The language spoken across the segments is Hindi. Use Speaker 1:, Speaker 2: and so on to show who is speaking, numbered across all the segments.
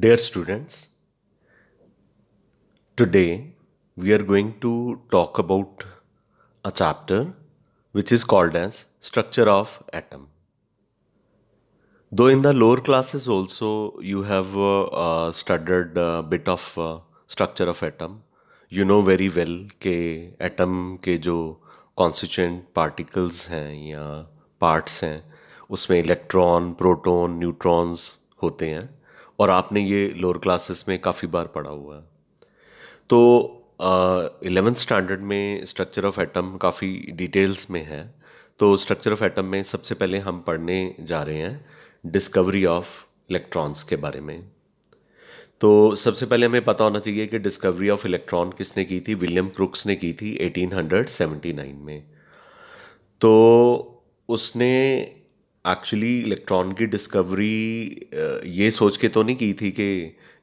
Speaker 1: Dear students, today we are going to talk about a chapter which is called as structure of atom. Though in the lower classes also you have uh, uh, studied a bit of uh, structure of atom, you know very well कि atom के जो constituent particles हैं या parts हैं उसमें इलेक्ट्रॉन प्रोटॉन न्यूट्रॉन्स होते हैं और आपने ये लोअर क्लासेस में काफ़ी बार पढ़ा हुआ है। तो इलेवेंथ स्टैंडर्ड में स्ट्रक्चर ऑफ़ एटम काफ़ी डिटेल्स में है। तो स्ट्रक्चर ऑफ़ एटम में सबसे पहले हम पढ़ने जा रहे हैं डिस्कवरी ऑफ़ इलेक्ट्रॉन्स के बारे में। तो सबसे पहले हमें पता होना चाहिए कि डिस्कवरी ऑफ़ इलेक्ट्रॉन किसने की थी? विलियम क्रुक्स ने की थी 1879 में। तो उसने एक्चुअली इलेक्ट्रॉन की डिस्कवरी ये सोच के तो नहीं की थी कि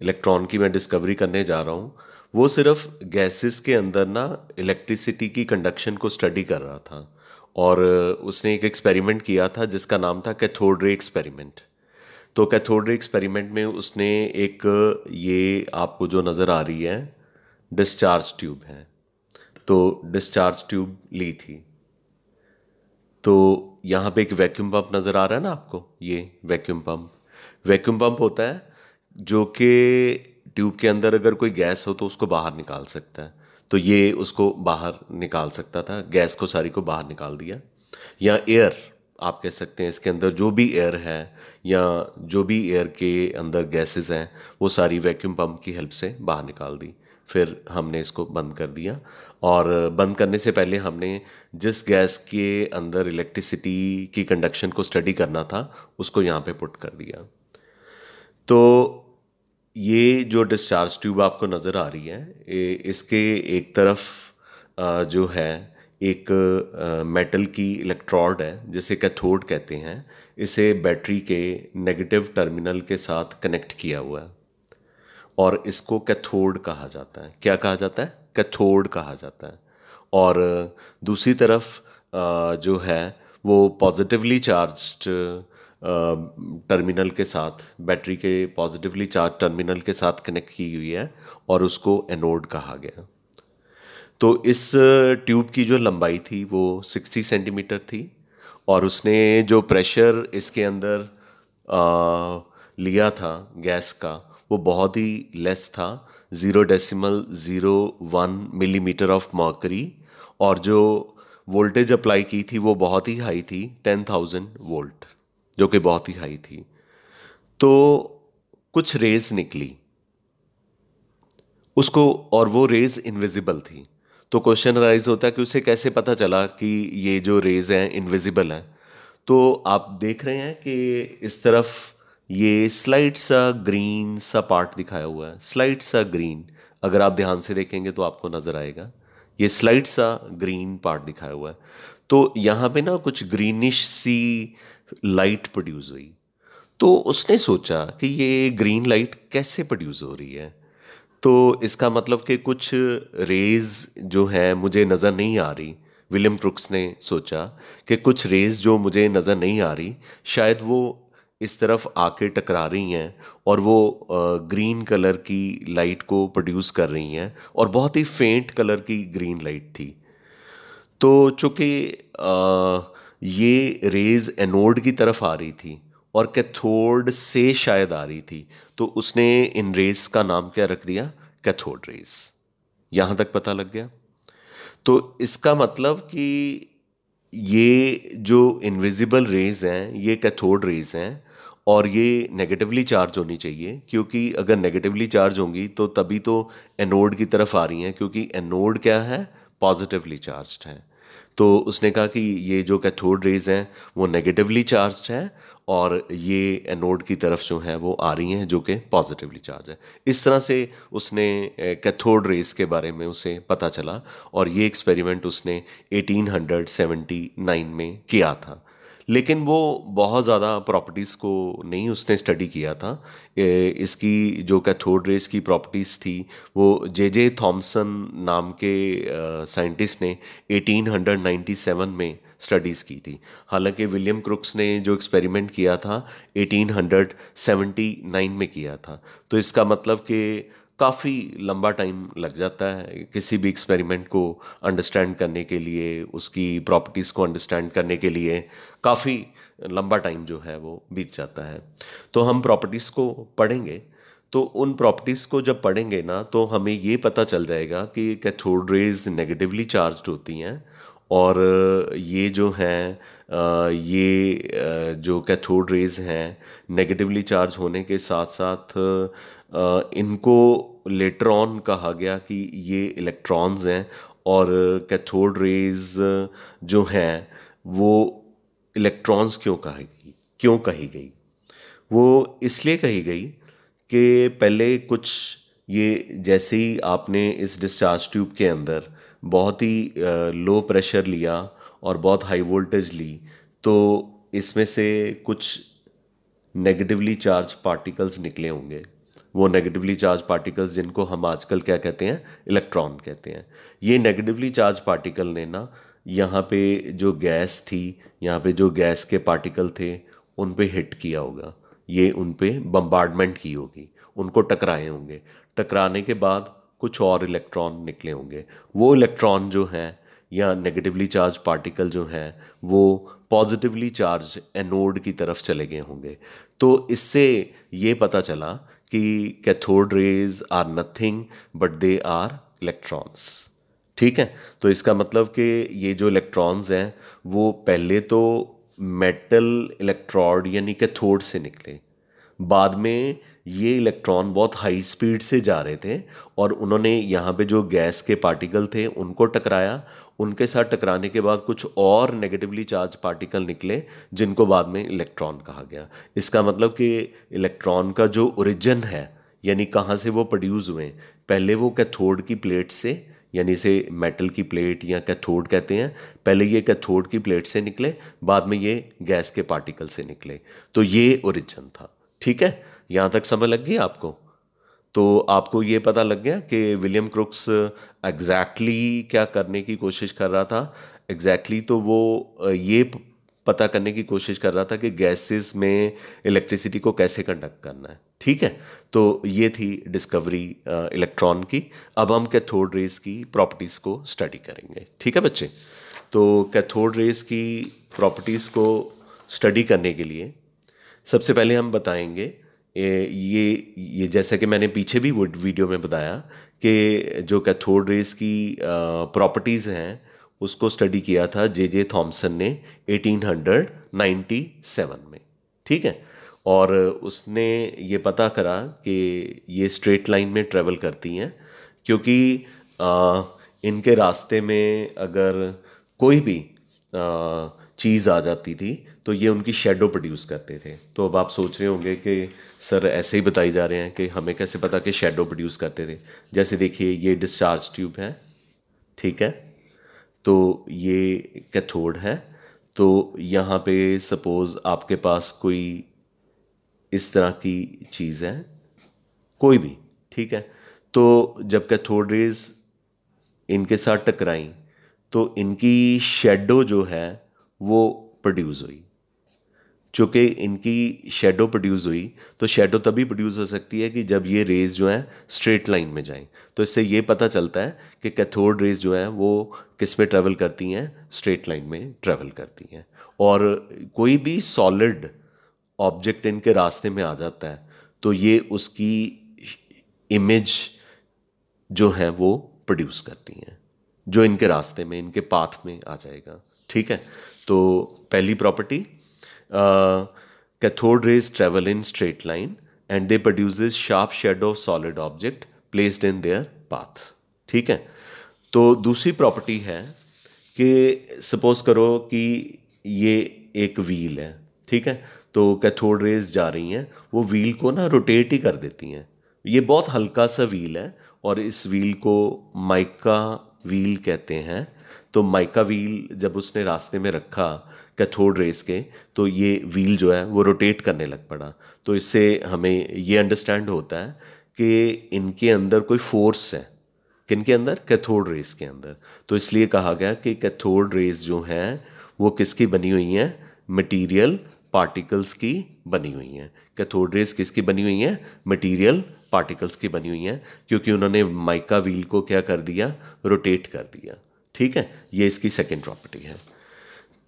Speaker 1: इलेक्ट्रॉन की मैं डिस्कवरी करने जा रहा हूँ। वो सिर्फ़ गैसेस के अंदर ना इलेक्ट्रिसिटी की कंडक्शन को स्टडी कर रहा था। और उसने एक एक्सपेरिमेंट किया था जिसका नाम था कैथोड रे एक्सपेरिमेंट तो कैथोड रे एक्सपेरिमेंट में उसने एक ये आपको जो नज़र आ रही है डिस्चार्ज ट्यूब है। तो डिस्चार्ज ट्यूब ली थी। तो यहाँ पे एक वैक्यूम पंप नज़र आ रहा है ना आपको? ये वैक्यूम पंप वैक्यूम पंप होता है, जो कि ट्यूब के अंदर अगर कोई गैस हो तो उसको बाहर निकाल सकता है। तो ये उसको बाहर निकाल सकता था, गैस को, सारी को बाहर निकाल दिया। या एयर आप कह सकते हैं, इसके अंदर जो भी एयर है, या जो भी एयर के अंदर गैसेस हैं, वो सारी वैक्यूम पंप की हेल्प से बाहर निकाल दी। फिर हमने इसको बंद कर दिया। और बंद करने से पहले हमने जिस गैस के अंदर इलेक्ट्रिसिटी की कंडक्शन को स्टडी करना था, उसको यहाँ पे पुट कर दिया। तो ये जो डिस्चार्ज ट्यूब आपको नज़र आ रही है इसके एक तरफ़ जो है, एक मेटल की इलेक्ट्रॉड है, जिसे कैथोड कहते हैं। इसे बैटरी के नेगेटिव टर्मिनल के साथ कनेक्ट किया हुआ है। और इसको कैथोड कहा जाता है। क्या कहा जाता है? कैथोड कहा जाता है। और दूसरी तरफ़ जो है वो पॉजिटिवली चार्ज्ड टर्मिनल के साथ बैटरी के पॉजिटिवली चार्ज टर्मिनल के साथ कनेक्ट की हुई है और उसको एनोड कहा गया तो इस ट्यूब की जो लंबाई थी वो 60 सेंटीमीटर थी और उसने जो प्रेशर इसके अंदर आ, लिया था गैस का वो बहुत ही लेस था zero decimal zero one millimetre of mercury और जो वोल्टेज अप्लाई की थी वो बहुत ही हाई थी टेन थाउज़ेंड वोल्ट जो कि बहुत ही हाई थी। तो कुछ रेज निकली। उसको और वो रेज इनविजिबल थी। तो क्वेश्चन राइज होता है कि उसे कैसे पता चला कि ये जो रेज हैं इनविजिबल हैं? तो आप देख रहे हैं कि इस तरफ़ ये स्लाइड सा ग्रीन सा पार्ट दिखाया हुआ है। स्लाइड सा ग्रीन अगर आप ध्यान से देखेंगे तो आपको नज़र आएगा। ये स्लाइड सा ग्रीन पार्ट दिखाया हुआ है। तो यहाँ पे ना कुछ ग्रीनिश सी लाइट प्रोड्यूस हुई। तो उसने सोचा कि ये ग्रीन लाइट कैसे प्रोड्यूस हो रही है? तो इसका मतलब कि कुछ रेज जो है मुझे नज़र नहीं आ रही। विलियम क्रुक्स ने सोचा कि कुछ रेज जो मुझे नज़र नहीं आ रही, शायद वो इस तरफ़ आके टकरा रही हैं और वो ग्रीन कलर की लाइट को प्रोड्यूस कर रही हैं और बहुत ही फेंट कलर की ग्रीन लाइट थी। तो चूँकि ये रेज एनोड की तरफ़ आ रही थी और कैथोड से शायद आ रही थी तो उसने इन रेस का नाम क्या रख दिया? कैथोड रेस यहाँ तक पता लग गया। तो इसका मतलब कि ये जो इनविजिबल रेज हैं, ये कैथोड रेज हैं और ये नेगेटिवली चार्ज होनी चाहिए, क्योंकि अगर नेगेटिवली चार्ज होंगी तो तभी तो एनोड की तरफ़ आ रही हैं, क्योंकि एनोड क्या है? पॉजिटिवली चार्ज है। तो उसने कहा कि ये जो कैथोड रेज हैं, वो नेगेटिवली चार्ज हैं, और ये एनोड की तरफ़ जो हैं, वो आ रही हैं, जो कि पॉजिटिवली चार्ज है। इस तरह से उसने कैथोड रेज के बारे में उसे पता चला, और ये एक्सपेरिमेंट उसने 1879 में किया था। लेकिन वो बहुत ज़्यादा प्रॉपर्टीज़ को नहीं उसने स्टडी किया था। इसकी जो कैथोड रेस की प्रॉपर्टीज़ थी, वो जे जे थॉम्सन नाम के साइंटिस्ट ने 1897 में स्टडीज़ की थी। हालाँकि विलियम क्रुक्स ने जो एक्सपेरिमेंट किया था 1879 में किया था। तो इसका मतलब कि काफ़ी लंबा टाइम लग जाता है। किसी भी एक्सपेरिमेंट को अंडरस्टैंड करने के लिए, उसकी प्रॉपर्टीज़ को अंडरस्टैंड करने के लिए काफ़ी लंबा टाइम जो है वो बीत जाता है। तो हम प्रॉपर्टीज़ को पढ़ेंगे। तो उन प्रॉपर्टीज़ को जब पढ़ेंगे ना तो हमें ये पता चल जाएगा कि कैथोड रेज नेगेटिवली चार्ज होती हैं और ये जो हैं ये जो कैथोड रेज हैं नेगेटिवली चार्ज होने के साथ साथ इनको लेटरॉन कहा गया कि ये इलेक्ट्रॉन्स हैं और कैथोड रेज जो हैं, वो इलेक्ट्रॉन्स क्यों कही गई, क्यों कही गई? वो इसलिए कही गई कि पहले कुछ ये जैसे ही आपने इस डिस्चार्ज ट्यूब के अंदर बहुत ही लो प्रेशर लिया और बहुत हाई वोल्टेज ली तो इसमें से कुछ नेगेटिवली चार्ज पार्टिकल्स निकले होंगे। वो नेगेटिवली चार्ज पार्टिकल्स जिनको हम आजकल क्या कहते हैं? इलेक्ट्रॉन कहते हैं। ये नेगेटिवली चार्ज पार्टिकल ने ना, यहाँ पे जो गैस थी, यहाँ पे जो गैस के पार्टिकल थे, उन पे हिट किया होगा। ये उन पे बम्बार्डमेंट की होगी। उनको टकराए होंगे। टकराने के बाद कुछ और इलेक्ट्रॉन निकले होंगे। वो इलेक्ट्रॉन जो हैं, या नेगेटिवली चार्ज पार्टिकल जो हैं, वो पॉजिटिवली चार्ज एनोड की तरफ़ चले गए होंगे। तो इससे ये पता चला कि cathode rays are nothing, but they are electrons. ठीक है? तो इसका मतलब कि ये जो इलेक्ट्रॉन्स हैं, वो पहले तो मेटल इलेक्ट्रोड यानी कैथोड से निकले, बाद में ये इलेक्ट्रॉन बहुत हाई स्पीड से जा रहे थे और उन्होंने यहाँ पे जो गैस के पार्टिकल थे उनको टकराया। उनके साथ टकराने के बाद कुछ और नेगेटिवली चार्ज पार्टिकल निकले, जिनको बाद में इलेक्ट्रॉन कहा गया। इसका मतलब कि इलेक्ट्रॉन का जो ओरिजिन है, यानी कहाँ से वो प्रोड्यूस हुए, पहले वो कैथोड की प्लेट से, यानी से मेटल की प्लेट या कैथोड कहते हैं, पहले ये कैथोड की प्लेट से निकले, बाद में ये गैस के पार्टिकल से निकले। तो ये ओरिजिन था। ठीक है? यहाँ तक समझ लग गई आपको? तो आपको ये पता लग गया कि विलियम क्रुक्स एग्जैक्टली क्या करने की कोशिश कर रहा था? एग्जैक्टली exactly तो वो ये पता करने की कोशिश कर रहा था कि गैसेस में इलेक्ट्रिसिटी को कैसे कंडक्ट करना है। ठीक है? तो ये थी डिस्कवरी इलेक्ट्रॉन की। अब हम कैथोड रेस की प्रॉपर्टीज़ को स्टडी करेंगे। ठीक है बच्चे? तो कैथोड रेस की प्रॉपर्टीज़ को स्टडी करने के लिए सबसे पहले हम बताएँगे ये ये जैसा कि मैंने पीछे भी वीडियो में बताया कि जो कैथोड रेस की प्रॉपर्टीज़ हैं उसको स्टडी किया था जे जे थॉम्सन ने 1897 में। ठीक है? और उसने ये पता करा कि ये स्ट्रेट लाइन में ट्रेवल करती हैं क्योंकि आ, इनके रास्ते में अगर कोई भी चीज़ आ जाती थी तो ये उनकी शेडो प्रोड्यूस करते थे। तो अब आप सोच रहे होंगे कि सर ऐसे ही बताई जा रहे हैं कि हमें कैसे पता कि शेडो प्रोड्यूस करते थे? जैसे देखिए, ये डिस्चार्ज ट्यूब है, ठीक है? तो ये कैथोड है। तो यहाँ पे सपोज़ आपके पास कोई इस तरह की चीज़ है, कोई भी, ठीक है? तो जब कैथोड रेज इनके साथ टकराई तो इनकी शेडो जो है, वो प्रोड्यूस हुई। चूँकि इनकी शेडो प्रोड्यूस हुई तो शेडो तभी प्रोड्यूस हो सकती है कि जब ये रेज जो हैं स्ट्रेट लाइन में जाएँ। तो इससे ये पता चलता है कि कैथोड रेज जो हैं वो किसमें ट्रैवल करती हैं? स्ट्रेट लाइन में ट्रैवल करती हैं। और कोई भी सॉलिड ऑब्जेक्ट इनके रास्ते में आ जाता है तो ये उसकी इमेज जो है वो प्रोड्यूस करती हैं, जो इनके रास्ते में, इनके पाथ में आ जाएगा। ठीक है? तो पहली property cathode rays travel in straight line and they produces sharp shadow of solid object placed in their path ठीक है? तो दूसरी प्रॉपर्टी है कि सपोज़ करो कि ये एक व्हील है, ठीक है? तो कैथोड रेज जा रही हैं, वो व्हील को ना रोटेट ही कर देती हैं। ये बहुत हल्का सा व्हील है और इस व्हील को माइका व्हील कहते हैं तो माइका व्हील जब उसने रास्ते में रखा कैथोड रेस के तो ये व्हील जो है वो रोटेट करने लग पड़ा। तो इससे हमें ये अंडरस्टैंड होता है कि इनके अंदर कोई फोर्स है। किन के अंदर? कैथोड रेस के अंदर। तो इसलिए कहा गया कि कैथोड रेस जो हैं, वो किसकी बनी हुई हैं? मटेरियल पार्टिकल्स की बनी हुई हैं। कैथोड रेस किसकी बनी हुई हैं? मटेरियल पार्टिकल्स की बनी हुई हैं, क्योंकि उन्होंने माइका व्हील को क्या कर दिया? रोटेट कर दिया। ठीक है? ये इसकी सेकेंड प्रॉपर्टी है।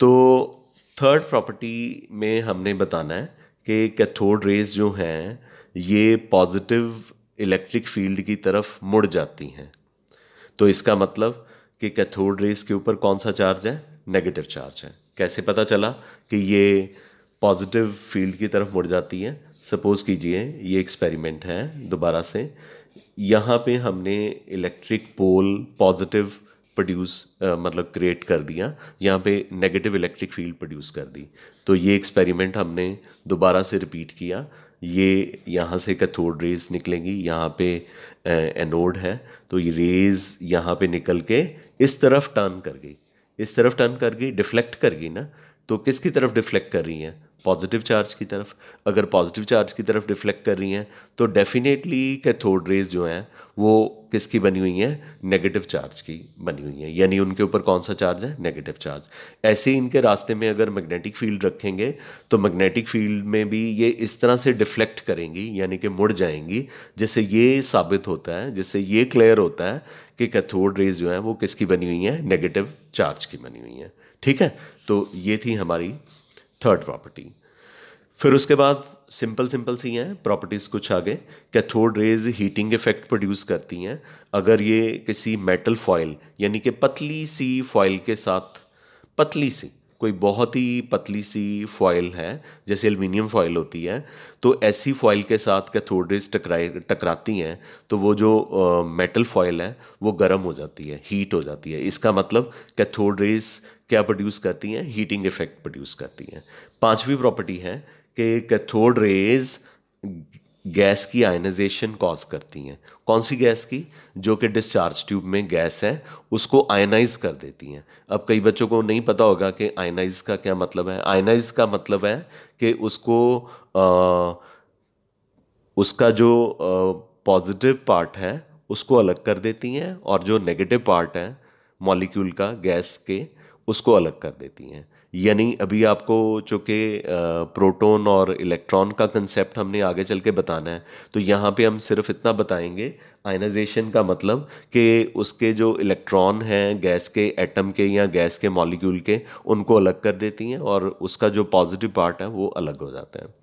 Speaker 1: तो थर्ड प्रॉपर्टी में हमने बताना है कि कैथोड रेस जो हैं, ये पॉजिटिव इलेक्ट्रिक फ़ील्ड की तरफ़ मुड़ जाती हैं। तो इसका मतलब कि कैथोड रेस के ऊपर कौन सा चार्ज है? नेगेटिव चार्ज है। कैसे पता चला कि ये पॉजिटिव फ़ील्ड की तरफ़ मुड़ जाती है? सपोज़ कीजिए, ये एक्सपेरिमेंट है दोबारा से। यहाँ पे हमने इलेक्ट्रिक पोल पॉजिटिव प्रोड्यूस मतलब क्रिएट कर दिया। यहाँ पे नेगेटिव इलेक्ट्रिक फ़ील्ड प्रोड्यूस कर दी। तो ये एक्सपेरिमेंट हमने दोबारा से रिपीट किया। ये यहाँ से कैथोड रेज निकलेंगी। यहाँ पे एनोड है। तो ये रेज यहाँ पे निकल के इस तरफ़ टर्न कर गई। इस तरफ़ टर्न कर गई डिफ्लेक्ट कर गई ना। तो किसकी तरफ़ डिफ्लेक्ट कर रही हैं? पॉजिटिव चार्ज की तरफ़। अगर पॉजिटिव चार्ज की तरफ़ डिफ्लेक्ट कर रही हैं तो डेफिनेटली कैथोड रेज जो हैं, वो किसकी बनी हुई हैं? नेगेटिव चार्ज की बनी हुई हैं। यानी उनके ऊपर कौन सा चार्ज है? Negative charge. ऐसे ही इनके रास्ते में अगर मैग्नेटिक फ़ील्ड रखेंगे तो मैग्नेटिक फ़ील्ड में भी ये इस तरह से डिफ्लेक्ट करेंगी, यानी कि मुड़ जाएँगी, जिससे ये साबित होता है, जिससे ये क्लियर होता है कि कैथोड रेज जो है, वो किसकी बनी हुई हैं? नेगेटिव चार्ज की बनी हुई हैं। ठीक है? तो ये थी हमारी थर्ड प्रॉपर्टी फिर उसके बाद सिंपल सिंपल सी हैं प्रॉपर्टीज़ कुछ आगे cathode rays heating effect produce करती हैं। अगर ये किसी मेटल फॉयल यानी कि पतली सी फॉइल के साथ, पतली सी, कोई बहुत ही पतली सी फॉयल है, जैसे एलुमिनियम फॉयल होती है तो ऐसी फॉयल के साथ कैथोड रेज टकराए, टकराती हैं तो वो जो मेटल फॉयल है, वो गर्म हो जाती है हीट हो जाती है। इसका मतलब कैथोड रेज क्या प्रोड्यूस करती हैं? हीटिंग इफ़ेक्ट प्रोड्यूस करती हैं। पांचवी प्रॉपर्टी है कि कैथोड रेज गैस की आयनाइजेशन कॉज करती हैं। कौन सी गैस की? जो कि डिस्चार्ज ट्यूब में गैस है उसको आयनाइज कर देती हैं। अब कई बच्चों को नहीं पता होगा कि आयनाइज का क्या मतलब है। आयनाइज का मतलब है कि उसको आ, उसका जो पॉजिटिव पार्ट है उसको अलग कर देती हैं और जो नेगेटिव पार्ट है मॉलिक्यूल का गैस के उसको अलग कर देती हैं। यानी अभी आपको चूँकि प्रोटॉन और इलेक्ट्रॉन का कंसेप्ट हमने आगे चल के बताना है तो यहाँ पे हम सिर्फ़ इतना बताएँगे आयनाइजेशन का मतलब कि उसके जो इलेक्ट्रॉन हैं गैस के एटम के या गैस के मॉलिक्यूल के, उनको अलग कर देती हैं और उसका जो पॉजिटिव पार्ट है, वो अलग हो जाता है।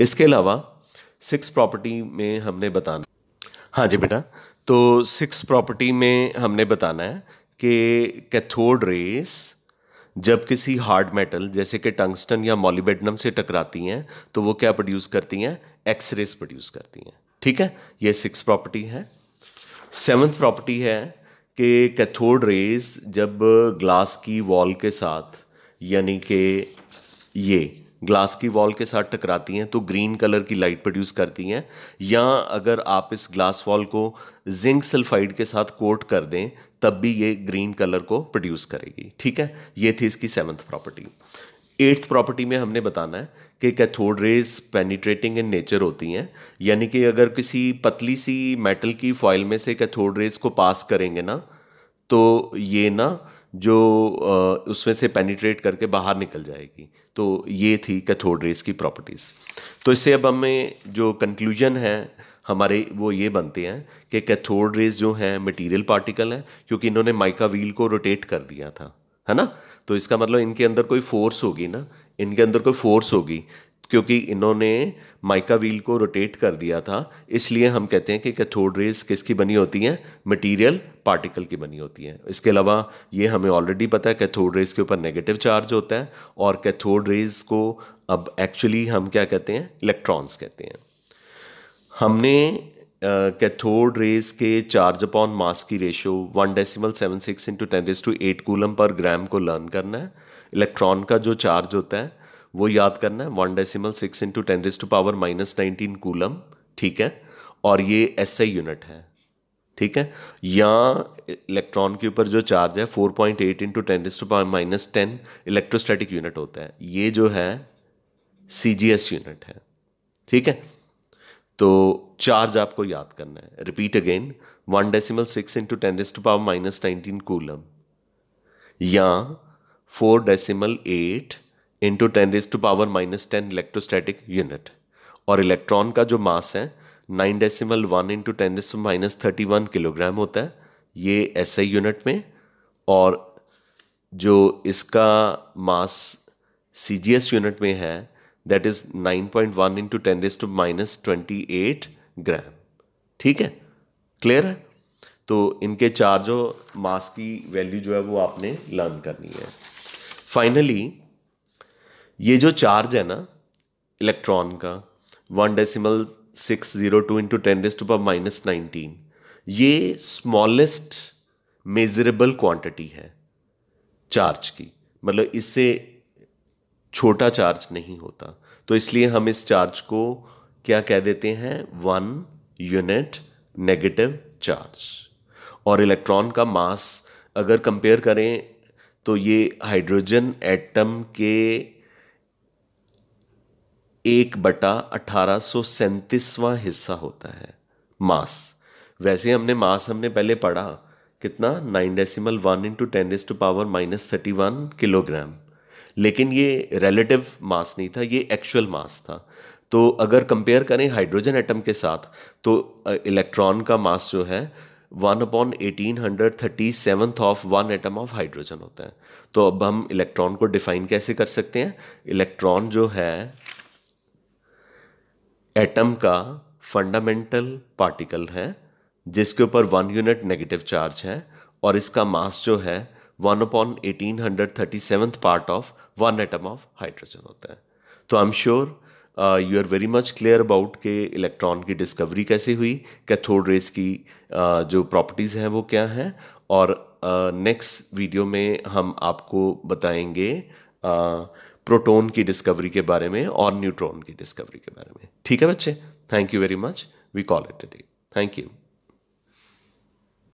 Speaker 1: इसके अलावा सिक्स प्रॉपर्टी में हमने बताना हाँ जी बेटा तो सिक्स प्रॉपर्टी में हमने बताना है कि कैथोड रेस जब किसी हार्ड मेटल जैसे कि टंगस्टन या मॉलीबेडनम से टकराती हैं तो वो क्या प्रोड्यूस करती हैं? एक्स रेस प्रोड्यूस करती हैं। ठीक है? ये सिक्स प्रॉपर्टी है। सेवन्थ प्रॉपर्टी है कि कैथोड रेज जब ग्लास की वॉल के साथ, यानी कि ये ग्लास की वॉल के साथ टकराती हैं तो ग्रीन कलर की लाइट प्रोड्यूस करती हैं। या अगर आप इस ग्लास वॉल को जिंक सल्फाइड के साथ कोट कर दें, तब भी ये ग्रीन कलर को प्रोड्यूस करेगी। ठीक है? ये थी इसकी सेवन्थ प्रॉपर्टी। एट्थ प्रॉपर्टी में हमने बताना है कि cathode rays penetrating in nature होती हैं। यानी कि अगर किसी पतली सी मेटल की फॉइल में से कैथोड रेज को पास करेंगे ना तो ये ना जो उसमें से पेनिट्रेट करके बाहर निकल जाएगी। तो ये थी कैथोड रेस की प्रॉपर्टीज़ तो इससे अब हमें जो कंक्लूजन है, हमारे वो ये बनते हैं कि कैथोड रेस जो हैं मटेरियल पार्टिकल हैं, क्योंकि इन्होंने माइका व्हील को रोटेट कर दिया था, है ना? तो इसका मतलब इनके अंदर कोई फोर्स होगी ना? इनके अंदर कोई फोर्स होगी क्योंकि इन्होंने माइका व्हील को रोटेट कर दिया था, इसलिए हम कहते हैं कि कैथोड रेज किसकी बनी होती हैं? मटेरियल पार्टिकल की बनी होती हैं। इसके अलावा ये हमें ऑलरेडी पता है, कैथोड रेज के ऊपर नेगेटिव चार्ज होता है और कैथोड रेज को अब एक्चुअली हम क्या कहते हैं? इलेक्ट्रॉन्स कहते हैं। हमने कैथोड रेज के चार्ज अपॉन मास की ratio one decimal seven six into ten raise to eight coulomb per gram को लर्न करना है। इलेक्ट्रॉन का जो चार्ज होता है वो याद करना है one decimal six into ten to power minus nineteen coulomb ठीक है? और ये एस आई यूनिट है, ठीक है? या इलेक्ट्रॉन के ऊपर जो चार्ज है 4.8 point eight into ten to power minus ten electrostatic unit होता है। ये जो है सीजीएस यूनिट है, ठीक है? तो चार्ज आपको याद करना है। Repeat again one decimal six into ten to power minus nineteen coulomb या four decimal eight into ten raise to power minus ten electrostatic unit और इलेक्ट्रॉन का जो मास है nine decimal one into ten raise to minus thirty one kilogram होता है, ये एस आई यूनिट में। और जो इसका मास सी जी एस यूनिट में है that is nine point one into ten raise to minus twenty eight gram ठीक है? क्लियर है? तो इनके चार्ज और मास की वैल्यू जो है, वो आपने लर्न करनी है। फाइनली ये जो चार्ज है ना इलेक्ट्रॉन का one decimal six zero two into ten raise to power minus nineteen ये स्मॉलेस्ट मेजरेबल क्वांटिटी है चार्ज की। मतलब इससे छोटा चार्ज नहीं होता। तो इसलिए हम इस चार्ज को क्या कह देते हैं? वन यूनिट नेगेटिव चार्ज और इलेक्ट्रॉन का मास अगर कंपेयर करें तो ये हाइड्रोजन एटम के एक बटा अठारह सौ सैंतीसवां हिस्सा होता है। मास। वैसे हमने मास हमने पहले पढ़ा, कितना? Nine decimal one into ten raise to power minus thirty one kilogram लेकिन ये रिलेटिव मास नहीं था, ये एक्चुअल मास था। तो अगर कंपेयर करें हाइड्रोजन एटम के साथ तो इलेक्ट्रॉन का मास जो है one upon eighteen hundred thirty seventh of one atom of hydrogen होता है। तो अब हम इलेक्ट्रॉन को डिफाइन कैसे कर सकते हैं? इलेक्ट्रॉन जो है एटम का फंडामेंटल पार्टिकल है जिसके ऊपर वन यूनिट नेगेटिव चार्ज है और इसका मास जो है one upon eighteen hundred thirty seventh part of one atom of hydrogen होता है। तो I am sure you are very much clear about के इलेक्ट्रॉन की डिस्कवरी कैसे हुई कैथोड रेस की uh, जो प्रॉपर्टीज़ हैं वो क्या हैं और नेक्स्ट uh, वीडियो में हम आपको बताएँगे uh, प्रोटोन की डिस्कवरी के बारे में और न्यूट्रॉन की डिस्कवरी के बारे में। ठीक है बच्चे? Thank you very much we call it today thank you